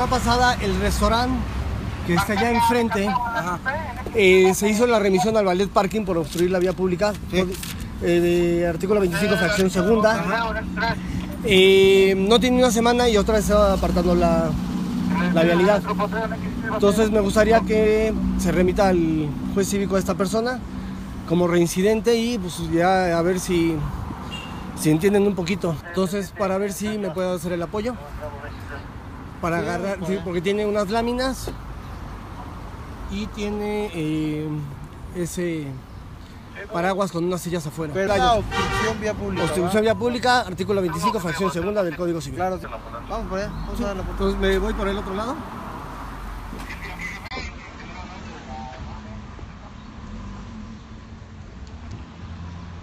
La pasada, el restaurante que está allá enfrente, eh, se hizo la remisión al ballet parking por obstruir la vía pública. eh, de artículo 25, fracción segunda. Eh, no tiene una semana y otra vez estaba apartando la, la vialidad. Entonces me gustaría que se remita al juez cívico a esta persona como reincidente y pues ya a ver si, si entienden un poquito. Entonces para ver si me puedo hacer el apoyo. Para agarrar, sí, porque tiene unas láminas y tiene eh, ese paraguas con unas sillas afuera. Pero la obstrucción vía pública. Obstrucción vía pública, artículo 25, fracción segunda del Código Civil. Claro, sí. vamos por allá, vamos a dar la puerta. Entonces me voy por el otro lado.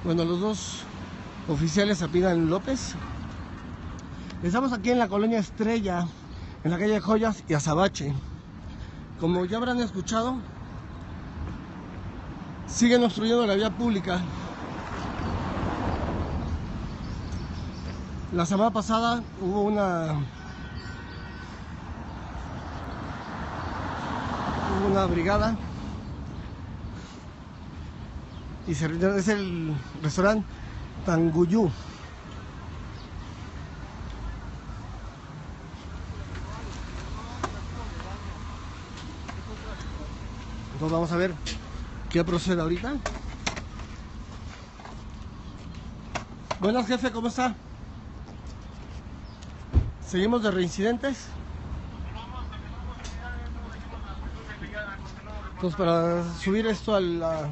Bueno, los dos oficiales apidan López. Estamos aquí en la colonia Estrella, en la calle Joyas y Azabache. Como ya habrán escuchado, siguen obstruyendo la vía pública. La semana pasada hubo una hubo una brigada y se es el restaurante Tanguyú. Entonces vamos a ver qué procede ahorita. Buenas jefe, ¿cómo está? Seguimos de reincidentes. Entonces para subir esto a la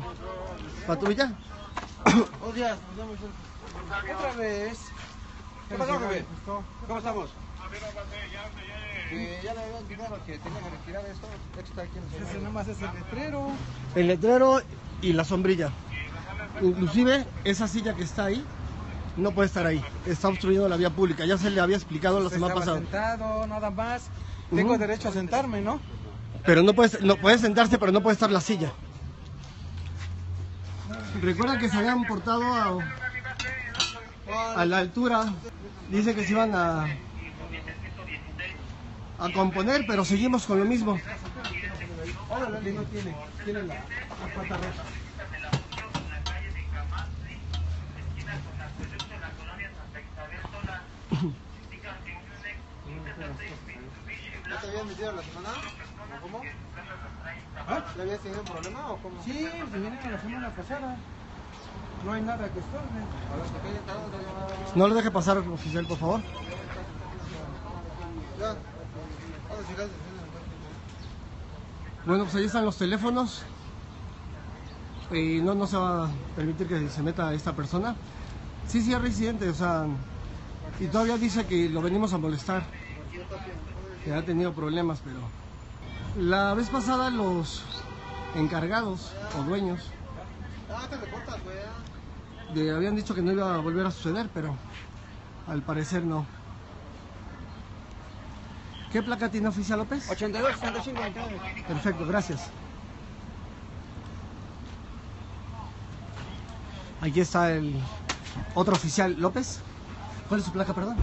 patrulla. Buenos días, nos vemos. Otra vez. ¿Qué pasó, jefe? ¿Cómo estamos? Que ya le habían dinero que tenía que retirar esto. Extra aquí en el Ese nomás es el letrero. El letrero y la sombrilla. Inclusive esa silla que está ahí no puede estar ahí. Está obstruyendo la vía pública. Ya se le había explicado la semana pasada. sentado, nada más. Tengo derecho a sentarme, ¿no? Pero no puede, no puede sentarse, pero no puede estar la silla. Recuerda que se habían portado a, a la altura. Dice que se iban a, a componer, pero seguimos con lo mismo. Órale, no tiene. Tiene la, la pata rota. ¿Ya te habían metido la semana? ¿O cómo? ¿Ah? ¿Ya habías tenido un problema o cómo? Sí, se vinieron la semana pasada. No hay nada que estorbe. A No le deje pasar, oficial, por favor. Ya. Vamos a llegar desde el Bueno, pues ahí están los teléfonos. Y no, no se va a permitir que se meta esta persona. Sí, sí, es residente, o sea. Y todavía dice que lo venimos a molestar. Que ha tenido problemas, pero. La vez pasada, los encargados o dueños habían dicho que no iba a volver a suceder, pero al parecer no. ¿Qué placa tiene oficial López? 82, 65, 29. Perfecto, gracias. Aquí está el otro oficial López. ¿Cuál es su placa, perdón?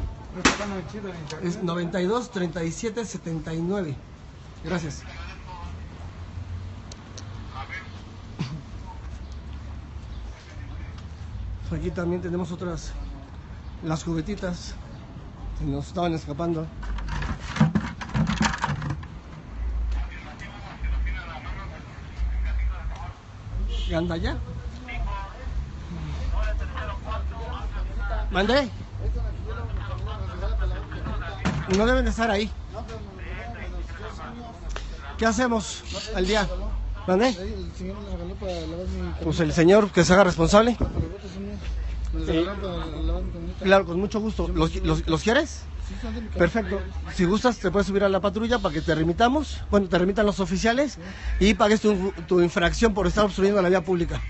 Es 92 37 79. Gracias. Aquí también tenemos otras, las juguetitas. Se nos estaban escapando. ¿Y anda ya? ¿Mandé? No deben de estar ahí. ¿Qué hacemos al día? ¿Mandé? Pues el señor que se haga responsable. Camioneta. Claro, con mucho gusto. ¿Los, los, los quieres? Perfecto. Si gustas, te puedes subir a la patrulla para que te remitamos. Bueno, te remitan los oficiales y pagues tu, tu infracción por estar obstruyendo la vía pública.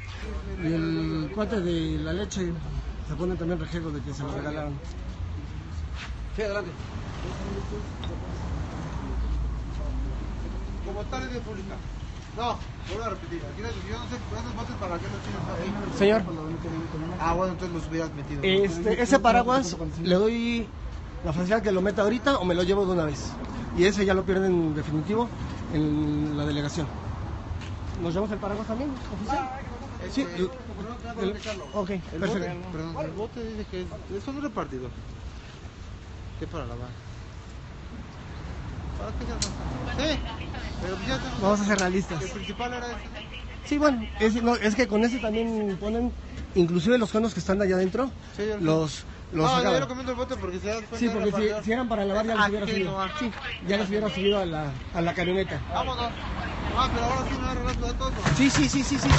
Y el cuate de la leche se pone también rejego de que se lo regalaron. Sí, adelante. Como tal es de pública. No, vuelvo a repetir. Aquí yo no sé cuántos botes para qué los tienes ahí. Señor, Ah, bueno, entonces los hubieras metido. este, ese paraguas le doy la facilidad que lo meta ahorita o me lo llevo de una vez. y ese ya lo pierden en definitivo en la delegación. ¿Nos llevamos el paraguas también, oficial? Sí, Este, el- el- ok, El perfecto. bote, perdón, el bote dice que es- son repartidor. ¿Qué para lavar? ¿Para qué se alcanza? Sí, pero pues ya. Vamos a ser realistas. El principal era ese. Sí, bueno, es, no, es que con ese también ponen, inclusive los conos que están allá adentro, Sí, los, los no, yo lo comento el bote porque cuenta Sí, porque si, si eran para lavar ya los Ah, hubiera subido. no. Sí, ya los hubiera subido a la, a la camioneta. Vámonos. Ah, pero ahora sí me va a arreglar todo todo. Sí, sí, sí, sí, sí.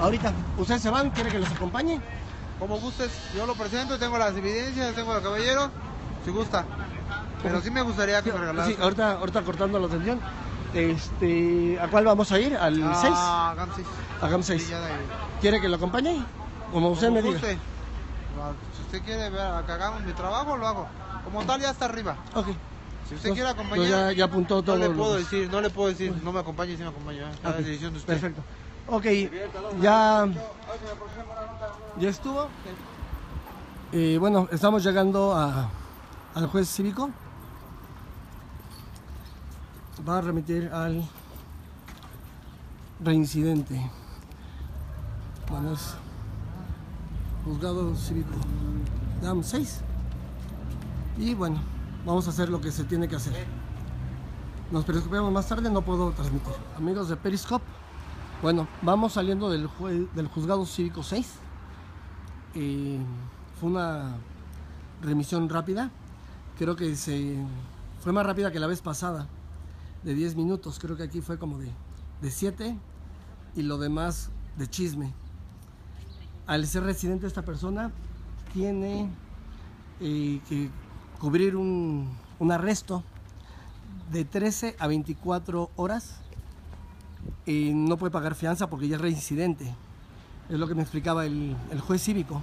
Ahorita, ¿ustedes se van? ¿Quiere que los acompañe? Como gustes, yo lo presento, tengo las evidencias, tengo los caballeros, si gusta. Pero sí me gustaría que me regalaras. Sí, ahorita, ahorita cortando la atención. Este, ¿A cuál vamos a ir? ¿Al 6? Ah, GAM 6. A GAM 6. Sí, ya de ahí. ¿Quiere que lo acompañe? Como usted Como me diga. guste. Ah, Si usted quiere ver a que hagamos mi trabajo, lo hago. Como tal, ya está arriba. Ok. Si usted Entonces, quiere pues acompañar, ya, ya apuntó todo. no le puedo decir, no le puedo decir, no me acompañe si me acompaña. ¿eh? Ya Ok, es decisión de usted. Perfecto. Ok, ya, ya estuvo. Eh, bueno, estamos llegando a, al juez cívico. Va a remitir al reincidente. Bueno, es juzgado cívico. DAM 6. Y bueno, vamos a hacer lo que se tiene que hacer. Nos preocupemos más tarde, no puedo transmitir. Amigos de Periscope, bueno, vamos saliendo del, del juzgado cívico 6. Eh, fue una remisión rápida. Creo que se fue más rápida que la vez pasada, de 10 minutos. Creo que aquí fue como de, de 7 y lo demás de chisme. Al ser residente esta persona, tiene eh, que cubrir un, un arresto de 13 a 24 horas y no puede pagar fianza porque ya es reincidente. Es lo que me explicaba el, el juez cívico.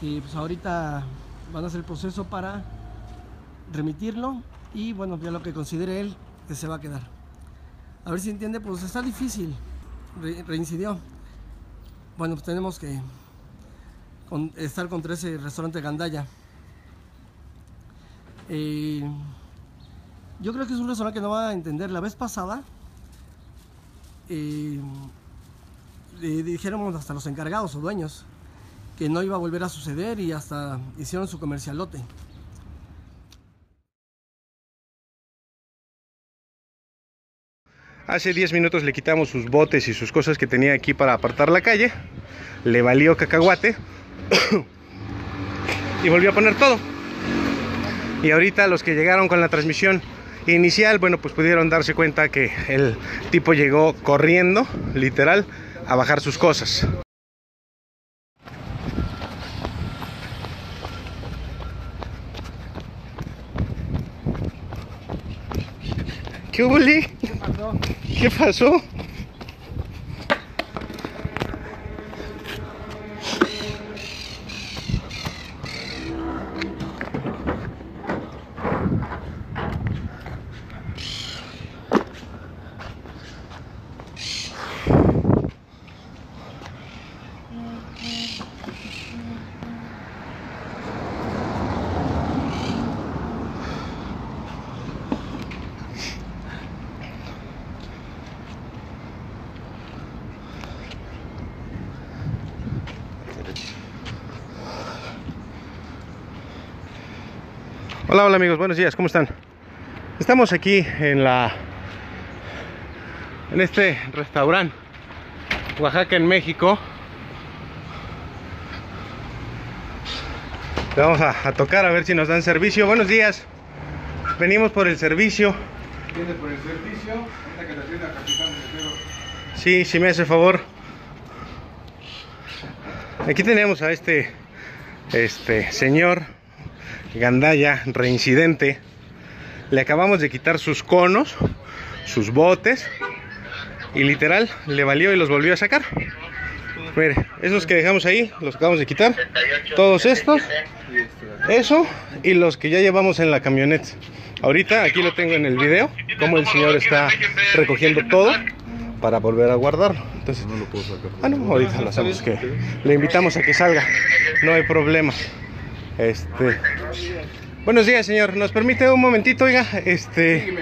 Y pues ahorita van a hacer el proceso para remitirlo y bueno, ya lo que considere él que se va a quedar. A ver si entiende, pues está difícil. Re- reincidió. Bueno, pues tenemos que con- estar contra ese restaurante Gandaya. Eh, yo creo que es un restaurante que no va a entender. La vez pasada eh, dijeron hasta los encargados o dueños que no iba a volver a suceder y hasta hicieron su comercialote. Hace 10 minutos le quitamos sus botes y sus cosas que tenía aquí para apartar la calle. Le valió cacahuate. y volvió a poner todo. Y ahorita los que llegaron con la transmisión inicial, bueno, pues pudieron darse cuenta que el tipo llegó corriendo, literal, a bajar sus cosas. ¿Qué hubo, Lee? ¿Qué pasó? Hola, hola amigos, buenos días, ¿cómo están? Estamos aquí en la en este restaurante Oaxaca en México. Le vamos a, a tocar a ver si nos dan servicio. Buenos días. Venimos por el servicio. Viene por el servicio, que capitán tercero. Sí, si me hace favor. Aquí tenemos a este este señor Gandaya reincidente. Le acabamos de quitar sus conos, sus botes y literal le valió y los volvió a sacar. Mire, esos que dejamos ahí los acabamos de quitar. Todos estos, eso y los que ya llevamos en la camioneta. Ahorita aquí lo tengo en el video, como el señor está recogiendo todo para volver a guardarlo. Entonces, No lo puedo sacar. Ah, no, ahorita lo hacemos que le invitamos a que salga. No hay problema. Este. Buenos días, señor. ¿Nos permite un momentito, oiga? Este.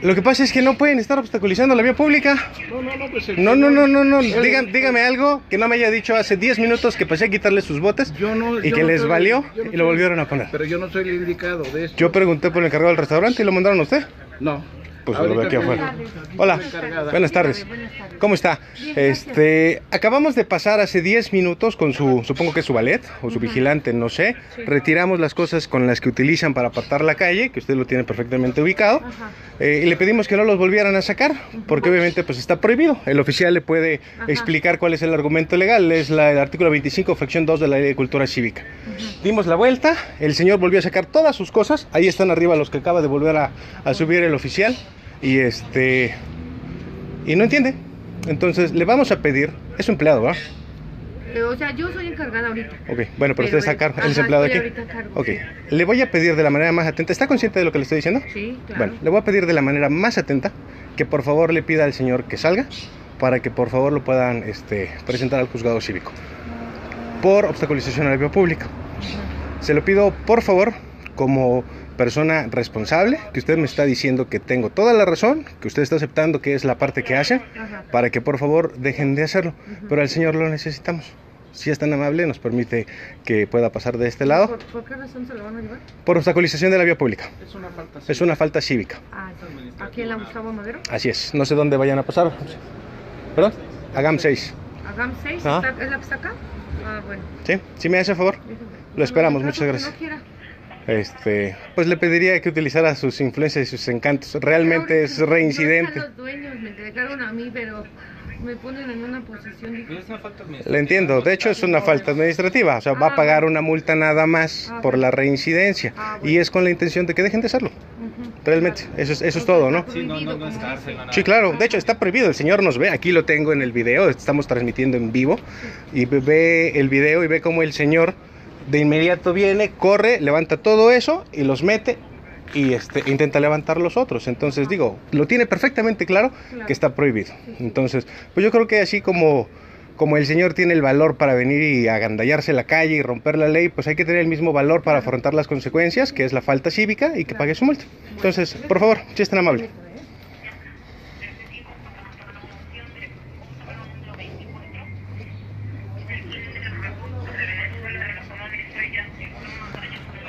Lo que pasa es que no pueden estar obstaculizando la vía pública. No, no, no, pues el No, no, no, dígame algo que no me haya dicho hace 10 minutos que pasé a quitarle sus botes Yo no- y yo que no les soy- valió no y lo volvieron a poner. Pero yo no soy el indicado de esto. Yo pregunté por el encargado del restaurante y lo mandaron a usted. No. Pues lo veo aquí afuera. Hola, buenas tardes. ¿Cómo está? Este, acabamos de pasar hace 10 minutos con su, supongo que es su ballet o su vigilante, no sé. Retiramos las cosas con las que utilizan para apartar la calle, que usted lo tiene perfectamente ubicado. Eh, y le pedimos que no los volvieran a sacar, porque obviamente pues está prohibido. El oficial le puede explicar cuál es el argumento legal. Es la, el artículo 25, fracción 2 de la Ley de Cultura Cívica. Dimos la vuelta, el señor volvió a sacar todas sus cosas. Ahí están arriba los que acaba de volver a, a subir el oficial. Y este. Y no entiende. Entonces le vamos a pedir. Es su empleado. Eh, O sea, yo soy encargada ahorita. Ok, bueno, pero, Pero usted está a cargo, él es empleado aquí. cargo, Ok, sí. le voy a pedir de la manera más atenta. ¿Está consciente de lo que le estoy diciendo? Sí, claro. Bueno, le voy a pedir de la manera más atenta que por favor le pida al señor que salga para que por favor lo puedan este, presentar al juzgado cívico por obstaculización a la vía pública. Se lo pido por favor como persona responsable, que usted me está diciendo que tengo toda la razón, que usted está aceptando que es la parte que hace, para que por favor dejen de hacerlo. Pero al señor lo necesitamos. Si es tan amable, nos permite que pueda pasar de este lado ¿Por, por qué razón se lo van a llevar? por obstaculización de la vía pública. Es una falta. Es una falta cívica. Ah, ya. ¿Aquí en la Gustavo Madero? Así es, no sé dónde vayan a pasar. ¿Perdón? Hagam 6. ¿A GAM 6? Ajá. ¿Es la que está acá? Ah, bueno. ¿Sí? ¿Sí me hace favor? Lo esperamos, muchas gracias. Este, pues le pediría que utilizara sus influencias y sus encantos. Realmente es No reincidente. los dueños, me entregaron a mí, pero me ponen en una posición difícil. Le entiendo, de hecho es una falta administrativa, o sea, va a pagar una multa nada más Ah, por la reincidencia Ah, y es con la intención de que dejen de hacerlo. Realmente, eso es, eso es todo, ¿no? Sí, no, no, no es cárcel. Sí, claro, de hecho está prohibido, el señor nos ve, aquí lo tengo en el video, estamos transmitiendo en vivo y ve- ve el video y ve cómo el señor de inmediato viene, corre, levanta todo eso y los mete y este, intenta levantar los otros. Entonces digo, lo tiene perfectamente claro Claro. que está prohibido. Entonces, pues yo creo que así como, como el señor tiene el valor para venir y agandallarse la calle y romper la ley, pues hay que tener el mismo valor para afrontar las consecuencias, que es la falta cívica y que pague su multa. Entonces, por favor, si es tan amable.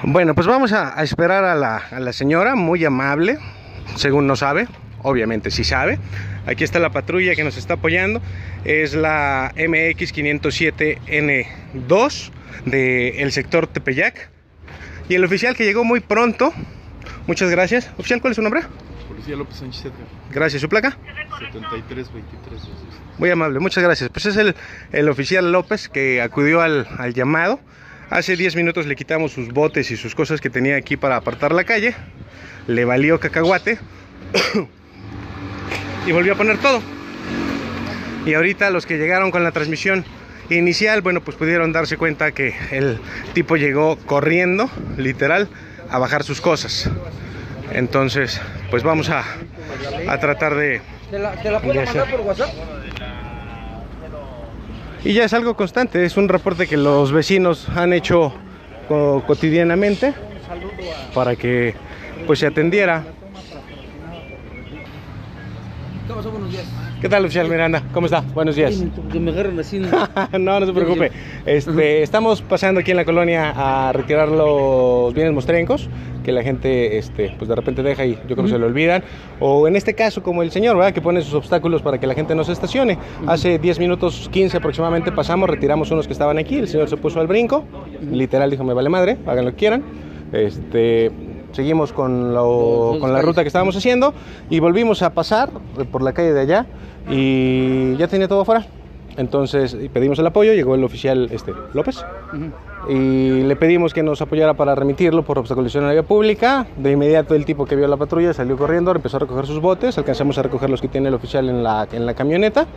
Bueno, pues vamos a, a esperar a la, a la señora, muy amable, según no sabe, obviamente sí sabe. Aquí está la patrulla que nos está apoyando, es la MX 507N2 del sector Tepeyac. Y el oficial que llegó muy pronto, muchas gracias. Oficial, ¿cuál es su nombre? Policía López Sánchez Edgar. Gracias, ¿su placa? 7323. Muy amable, muchas gracias. Pues es el, el oficial López que acudió al, al llamado. Hace 10 minutos le quitamos sus botes y sus cosas que tenía aquí para apartar la calle. Le valió cacahuate. y volvió a poner todo. Y ahorita los que llegaron con la transmisión inicial, bueno, pues pudieron darse cuenta que el tipo llegó corriendo, literal, a bajar sus cosas. Entonces, pues vamos a, a tratar de, ¿Te la, te la puedo mandar por WhatsApp? Y ya es algo constante, es un reporte que los vecinos han hecho co- cotidianamente para que pues se atendiera. Buenos días. ¿Qué tal, oficial Miranda? ¿Cómo está? Buenos días. Que me agarren así. ¿no? no, no se preocupe. Este, estamos pasando aquí en la colonia a retirar los bienes mostrencos que la gente este, pues de repente deja y yo creo que se lo olvidan. O en este caso, como el señor, ¿verdad? Que pone sus obstáculos para que la gente no se estacione. Hace 10 minutos, 15 aproximadamente pasamos, retiramos unos que estaban aquí. El señor se puso al brinco. Literal dijo, me vale madre, hagan lo que quieran. Este, seguimos con, lo- con la ruta que estábamos haciendo y volvimos a pasar por la calle de allá y ya tenía todo afuera. Entonces pedimos el apoyo, llegó el oficial este, López y le pedimos que nos apoyara para remitirlo por obstaculización a la vía pública. De inmediato el tipo que vio la patrulla salió corriendo, empezó a recoger sus botes, alcanzamos a recoger los que tiene el oficial en la, en la camioneta.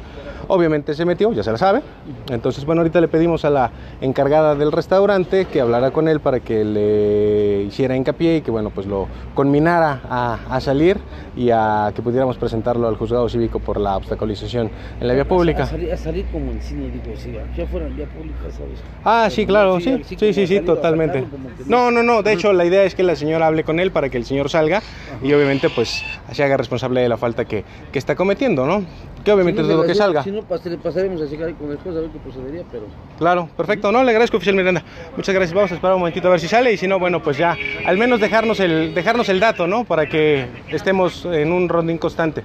Obviamente se metió, ya se la sabe. Entonces, bueno, ahorita le pedimos a la encargada del restaurante que hablara con él para que le hiciera hincapié y que, bueno, pues lo conminara a, a salir y a que pudiéramos presentarlo al juzgado cívico por la obstaculización en la vía pública. A salir, a salir como en cine, digo, si ya fuera en vía pública, ¿sabes? Ah, sí, claro, sí, Sí, sí, sí, sí, totalmente. No, no, no, de hecho la idea es que la señora hable con él para que el señor salga y obviamente pues se haga responsable de la falta que, que está cometiendo, ¿no? Que obviamente Si es lo que salga. Si no, pas- pasaremos a ahí con el juez a ver qué procedería, pero... Claro, perfecto. No, le agradezco, oficial Miranda. Muchas gracias. Vamos a esperar un momentito a ver si sale y si no, bueno, pues ya, al menos dejarnos el, dejarnos el dato, ¿no? Para que estemos en un rondín constante.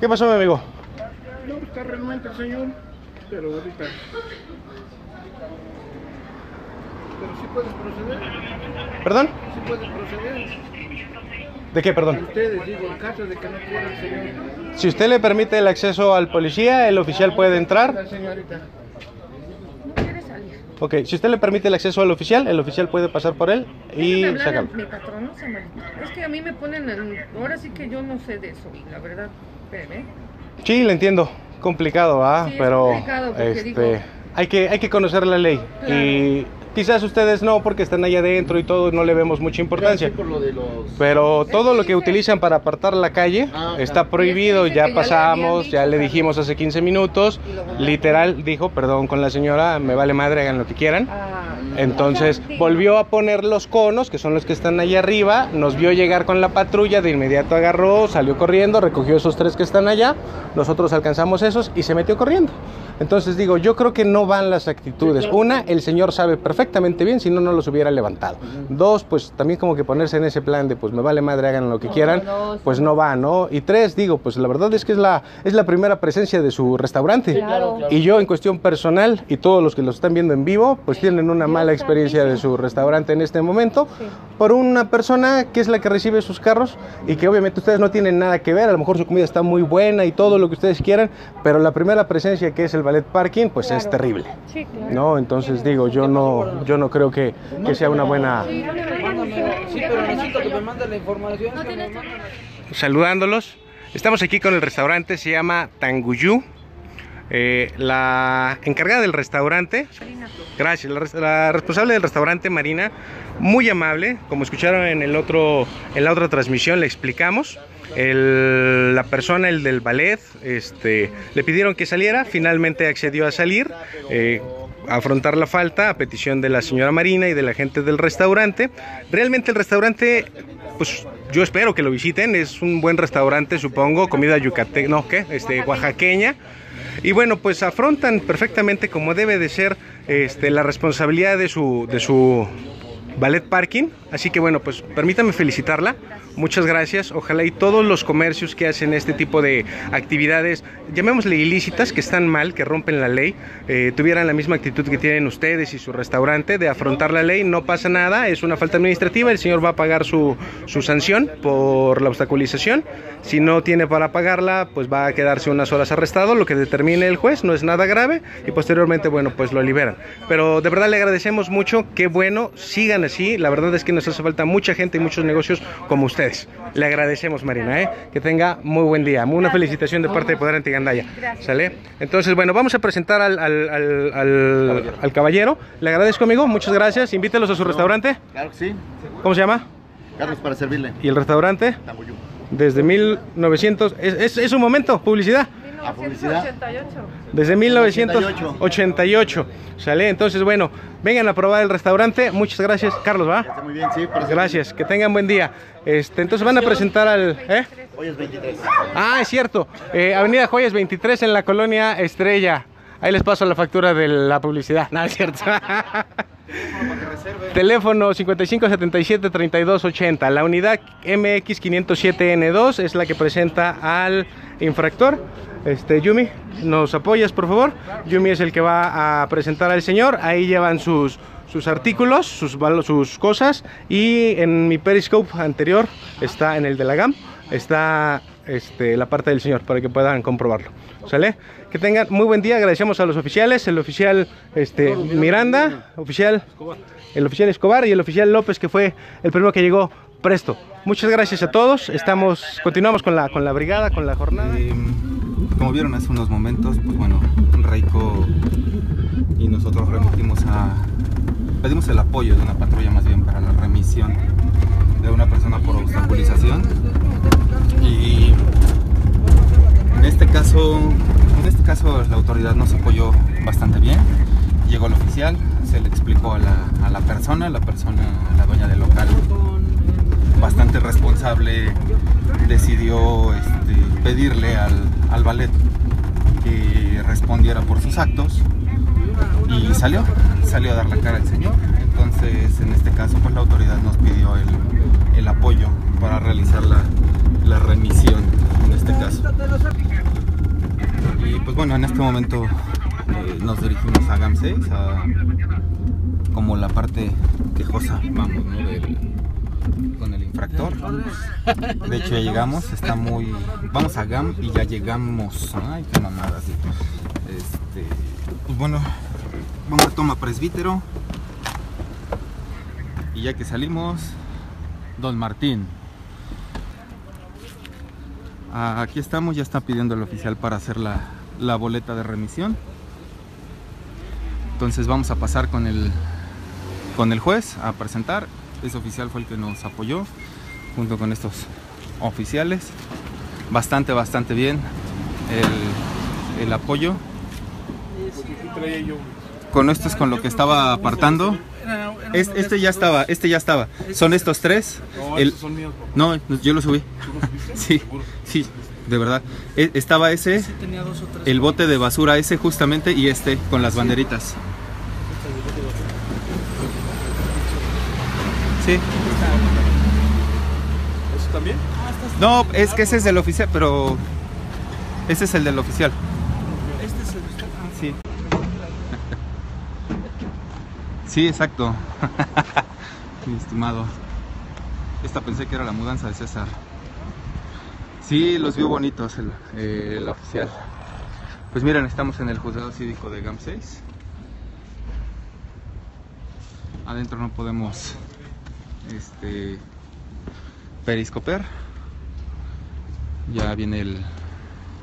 ¿Qué pasó, mi amigo? No, está renuente el señor, pero ahorita. Pero sí puedes proceder, ¿Perdón? sí puedes proceder. ¿De qué, perdón? Ustedes, digo, en caso de que no señor. Si usted le permite el acceso al policía, el oficial puede entrar. La señorita. No quiere salir. Ok, si usted le permite el acceso al oficial, el oficial puede pasar por él y sacarlo. mi patrón, no. Es que a mí me ponen en... Ahora sí que yo no sé de eso, la verdad, espérame. Sí, le entiendo. Complicado, ¿ah? Sí, es Pero complicado porque este, digo- hay que hay que conocer la ley Claro. y quizás ustedes no porque están allá adentro y todo no le vemos mucha importancia. Sí, por lo de los... Pero todo lo que utilizan para apartar la calle Ah, está prohibido, ya pasamos, ya le dijimos hace 15 minutos, literal dijo, perdón con la señora, me vale madre, hagan lo que quieran. Ah, Entonces volvió a poner los conos, que son los que están allá arriba, nos vio llegar con la patrulla, de inmediato agarró, salió corriendo, recogió esos tres que están allá, nosotros alcanzamos esos y se metió corriendo. Entonces digo, yo creo que no van las actitudes. Una, el señor sabe perfectamente bien, si no, no los hubiera levantado. Dos, pues también como que ponerse en ese plan de, pues me vale madre, hagan lo que quieran, pues no va, ¿no? Y tres, digo, pues la verdad es que es la, es la primera presencia de su restaurante. Claro. Y yo en cuestión personal y todos los que lo están viendo en vivo, pues tienen una mala experiencia de su restaurante en este momento por una persona que es la que recibe sus carros y que obviamente ustedes no tienen nada que ver, a lo mejor su comida está muy buena y todo lo que ustedes quieran, pero la primera presencia que es el ballet parking, pues es terrible. Sí, claro. No, entonces digo, yo no yo no creo que, que sea una buena Sí, pero necesito que me mande la información. saludándolos. Estamos aquí con el restaurante, se llama Tanguyú. Eh, la encargada del restaurante, gracias, la, la responsable del restaurante Marina, muy amable, como escucharon en el otro, en la otra transmisión, le explicamos. El- la persona, el del ballet, este, le pidieron que saliera, finalmente accedió a salir, eh, a afrontar la falta a petición de la señora Marina y de la gente del restaurante. Realmente el restaurante, pues yo espero que lo visiten, es un buen restaurante, supongo, comida yucateca, no, ¿qué? Este, oaxaqueña. Y bueno, pues afrontan perfectamente como debe de ser este, la responsabilidad de su, de su ballet parking. Así que bueno, pues permítame felicitarla. Muchas gracias. Ojalá y todos los comercios que hacen este tipo de actividades, llamémosle ilícitas, que están mal, que rompen la ley, eh, tuvieran la misma actitud que tienen ustedes y su restaurante de afrontar la ley. No pasa nada, es una falta administrativa. El señor va a pagar su, su sanción por la obstaculización. Si no tiene para pagarla, pues va a quedarse unas horas arrestado, lo que determine el juez. No es nada grave y posteriormente, bueno, pues lo liberan. Pero de verdad le agradecemos mucho. Qué bueno, sigan así. La verdad es que nos hace falta mucha gente y muchos negocios como ustedes. Le agradecemos, Marina, ¿eh? que tenga muy buen día. Una felicitación de parte de Poder Antigandaya. ¿Sale? Entonces, bueno, vamos a presentar al, al, al- al- al caballero. Le agradezco, amigo. Muchas gracias. Invítelos a su restaurante. Claro que sí. ¿Cómo se llama? Carlos, para servirle. ¿Y el restaurante? Tambuyú. Desde 1900. Es, es, es un momento, publicidad. A publicidad. 1988. Desde 1988. ¿Sale? Entonces, bueno, vengan a probar el restaurante. Muchas gracias, Carlos, ¿va? Está muy bien, sí. Gracias, que tengan buen día. Este, entonces van a presentar al. ¿eh? Hoy es 23. Ah, es cierto. Eh, Avenida Joyas 23 en la colonia Estrella. Ahí les paso la factura de la publicidad. No, es cierto. Teléfono 5577-3280. La unidad MX507N2 es la que presenta al infractor. Este, Yumi, ¿nos apoyas, por favor? Yumi es el que va a presentar al señor. Ahí llevan sus, sus artículos, sus, sus cosas. Y en mi Periscope anterior, está en el de la GAM, está este, la parte del señor para que puedan comprobarlo. ¿Sale? Que tengan muy buen día. Agradecemos a los oficiales, el oficial este, Miranda, oficial, el oficial Escobar y el oficial López, que fue el primero que llegó presto. Muchas gracias a todos. Estamos, continuamos con la, con la brigada, con la jornada. Eh, como vieron hace unos momentos, pues bueno, Raico y nosotros remitimos a. pedimos el apoyo de una patrulla más bien para la remisión de una persona por obstaculización. En este caso, en este caso la autoridad nos apoyó bastante bien. llegó el oficial, se le explicó a la, a la persona, la persona, la dueña del local, bastante responsable, decidió este, pedirle al, al ballet que respondiera por sus actos y salió, salió a dar la cara al señor. Entonces, en este caso, pues la autoridad nos pidió el, el apoyo para realizar la, la remisión, en este caso. Y pues bueno, en este momento eh, nos dirigimos a GAM 6, a, como la parte quejosa, vamos, ¿no? Con el infractor. De hecho ya llegamos, está muy... Vamos a GAM y ya llegamos. Ay, qué mamada, sí. Este, pues bueno, vamos a toma presbítero. Y ya que salimos, Don Martín. Ah, Aquí estamos, ya está pidiendo el oficial para hacer la, la boleta de remisión. Entonces vamos a pasar con el, con el juez a presentar. Ese oficial fue el que nos apoyó junto con estos oficiales. Bastante, bastante bien el, el apoyo. Con esto es con lo que estaba apartando. Es- Este ya estaba, este ya estaba. Son estos tres. El- no, yo lo subí. Sí, sí, de verdad. E- Estaba ese, el bote de basura ese justamente y este con las banderitas. Sí. ¿Eso también? No, es que ese es del oficial, pero ese es el del oficial. Este es el Sí. Sí, exacto. Mi estimado. Esta pensé que era la mudanza de César. Sí, los vio bonitos el, eh, oficial. Pues miren, estamos en el juzgado cívico de GAM 6. Adentro no podemos este periscoper. Ya viene el,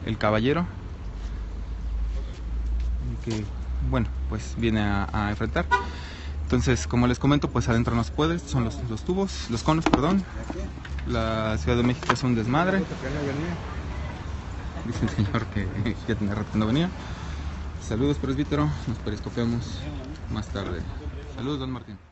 el caballero que bueno pues viene a enfrentar entonces como les comento pues adentro no se puede estos son los, los tubos los conos perdón. La Ciudad de México es un desmadre. Dice el señor que ya tenía rato que no venía. Saludos presbítero nos periscopeamos más tarde. Saludos don Martín